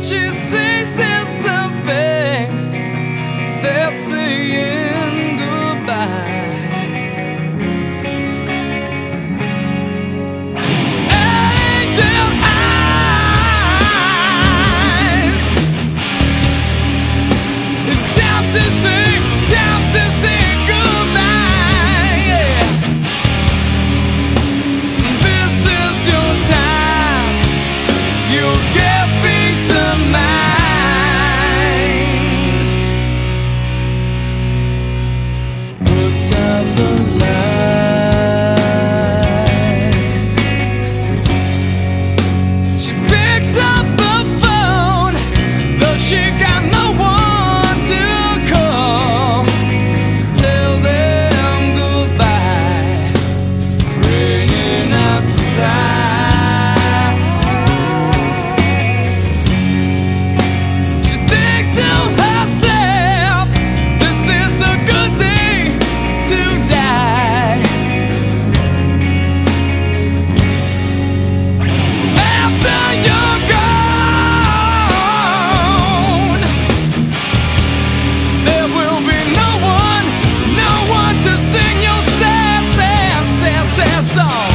lie. What you see is some face that's So.